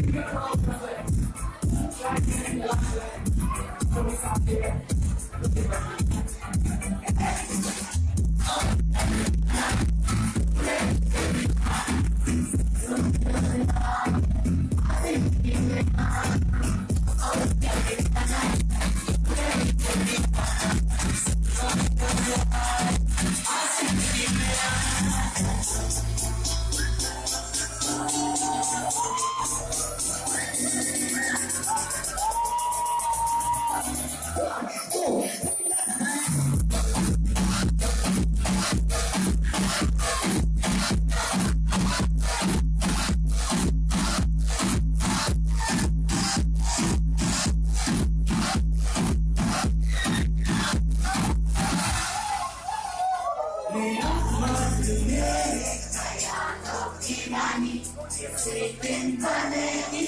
Because piani, se tentare di